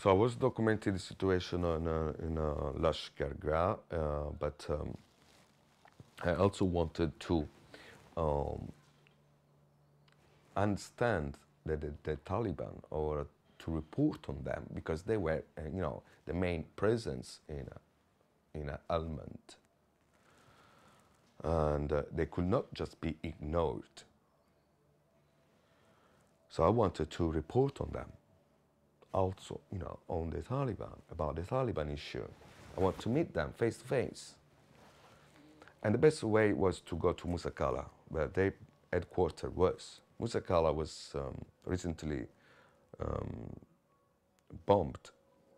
So I was documenting the situation on, uh, in uh, Lashkar Gah, uh, but um, I also wanted to um, understand the, the, the, Taliban or to report on them because they were, uh, you know, the main presence in in Helmand, and uh, they could not just be ignored. So I wanted to report on them, also, you know, on the Taliban about the Taliban issue. I want to meet them face to face. And the best way was to go to Musakala, where their headquarters was. Musakala was um, recently um, bombed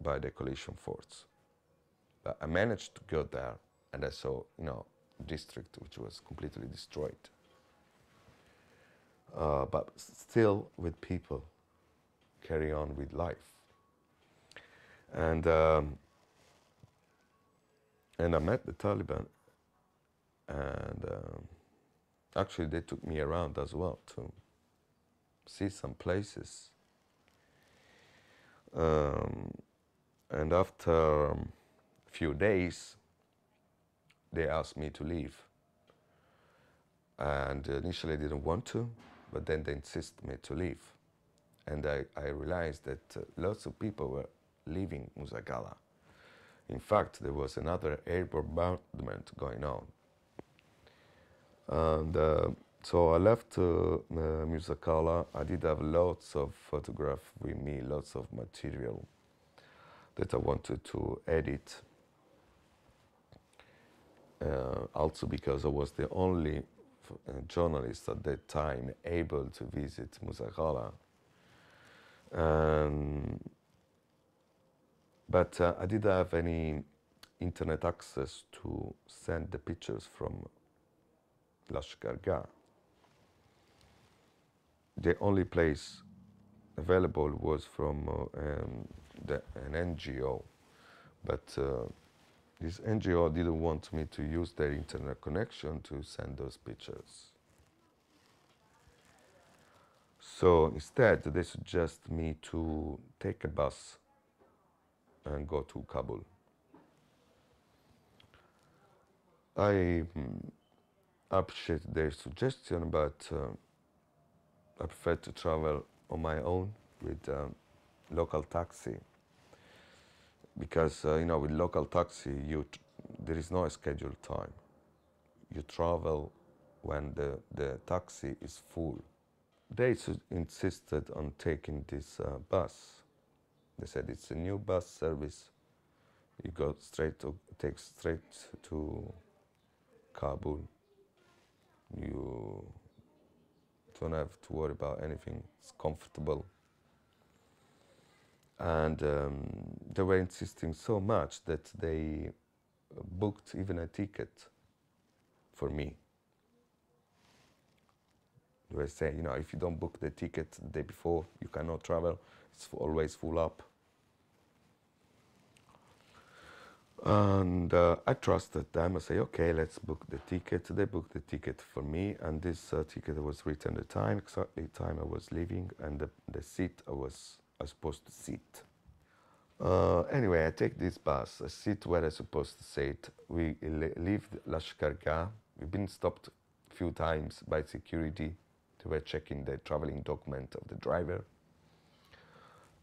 by the coalition force. But I managed to go there and I saw, you know, district which was completely destroyed. Uh, but still with people carry on with life. And um, and I met the Taliban and um, actually they took me around as well to see some places. Um, and after um, a few days, they asked me to leave. And initially I didn't want to, but then they insisted me to leave. And I, I realized that uh, lots of people were leaving Musakala. In fact, there was another air bombardment going on. And uh, so I left uh, uh. I did have lots of photographs with me, lots of material that I wanted to edit. Uh, also because I was the only uh, journalist at that time able to visit Musakala. Um, but uh, I didn't have any internet access to send the pictures from Lashkar Gah. The only place available was from uh, um, the, an NGO, but uh, this NGO didn't want me to use their internet connection to send those pictures. So instead, they suggest me to take a bus and go to Kabul. I mm, appreciate their suggestion, but uh, I prefer to travel on my own with um, local taxi because uh, you know with local taxi you there is no scheduled time. You travel when the the taxi is full. They insisted on taking this uh, bus. They said it's a new bus service. You go straight to take straight to Kabul you don't have to worry about anything. It's comfortable. And um, they were insisting so much that they booked even a ticket for me. They were saying, you know, if you don't book the ticket the day before, you cannot travel. It's always full up. And uh, I trusted them. I say, okay, let's book the ticket. They booked the ticket for me, and this uh, ticket was written the time, exactly time I was leaving, and the, the seat I was, I was supposed to sit. Uh, anyway, I take this bus. I sit where I'm supposed to sit. We leave Lashkar Gah. We've been stopped a few times by security. They were checking the traveling document of the driver.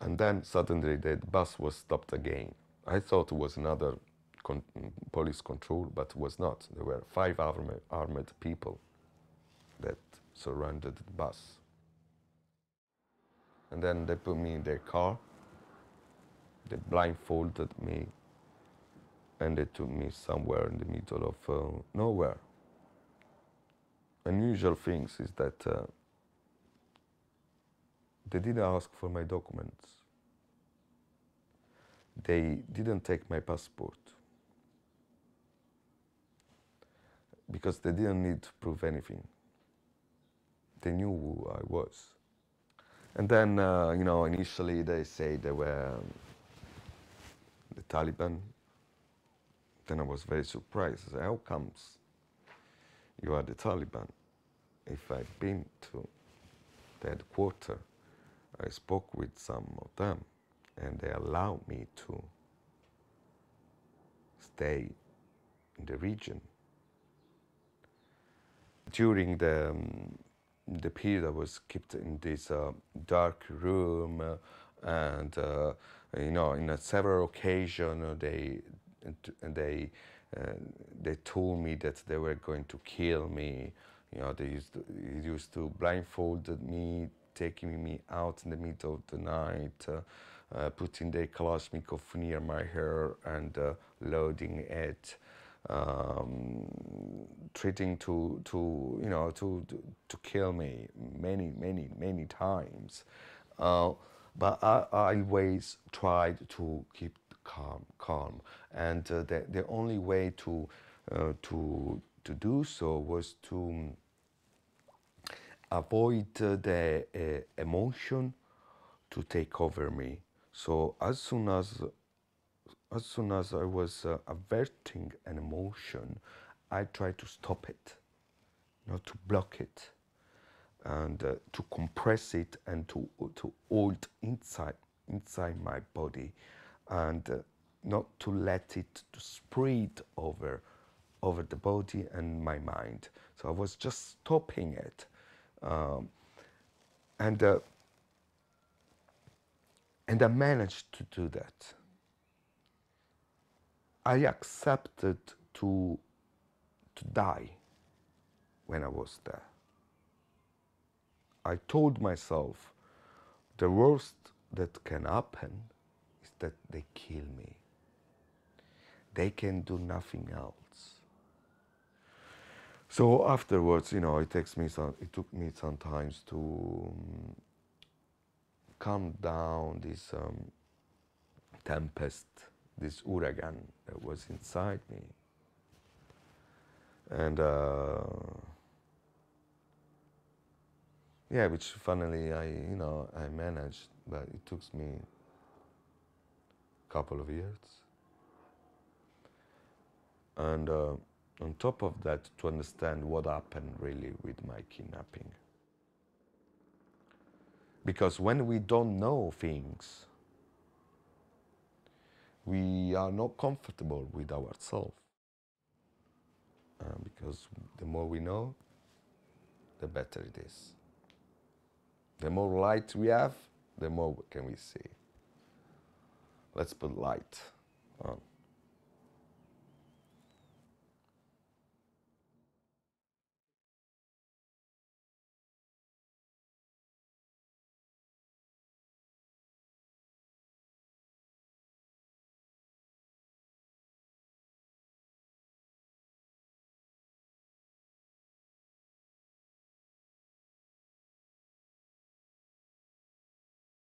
And then suddenly the bus was stopped again. I thought it was another con police control, but it was not. There were five armed, armed people that surrounded the bus. And then they put me in their car, they blindfolded me, and they took me somewhere in the middle of uh, nowhere. Unusual things is that uh, they didn't ask for my documents. They didn't take my passport. because they didn't need to prove anything. They knew who I was. And then, uh, you know, initially they say they were um, the Taliban. Then I was very surprised. I said, how comes you are the Taliban? If I've been to the headquarters, I spoke with some of them, and they allowed me to stay in the region. During the, um, the period I was kept in this uh, dark room uh, and uh, you know in several occasions they they uh, they told me that they were going to kill me you know they used to, used to blindfold me taking me out in the middle of the night uh, uh, putting the Kalashnikov near my hair and uh, loading it, um, treating to, to, you know, to, to, to, kill me many, many, many times. Uh, but I, I, always tried to keep calm, calm. And uh, the, the only way to, uh, to, to do so was to avoid the uh, emotion to take over me. So as soon as as soon as I was uh, averting an emotion, I tried to stop it, not to block it, and uh, to compress it and to to hold inside inside my body, and uh, not to let it to spread over over the body and my mind. So I was just stopping it, um, and uh, and I managed to do that. I accepted to, to die when I was there. I told myself the worst that can happen is that they kill me. They can do nothing else. So afterwards, you know, it takes me some, it took me sometimes to um, calm down this um, tempest, this uragan that was inside me. And uh, yeah, which finally I, you know, I managed, but it took me a couple of years. And uh, on top of that, to understand what happened really with my kidnapping. Because when we don't know things, we are not comfortable with ourselves. Uh, because the more we know, the better it is. The more light we have, the more can we see. Let's put light on.